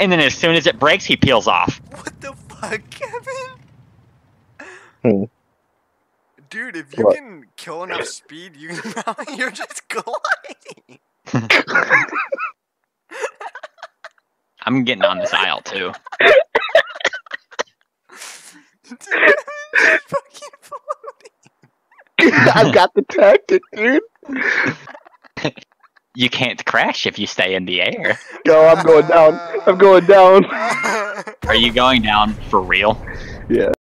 and then as soon as it breaks, he peels off. What the fuck, Kevin? Hmm. Dude, if you What? can kill enough speed, you you're just gliding. I'm getting on this aisle too. Dude, you're fucking floating. I've got the tactic, dude. You can't crash if you stay in the air. No, I'm going down. I'm going down. Are you going down for real? Yeah.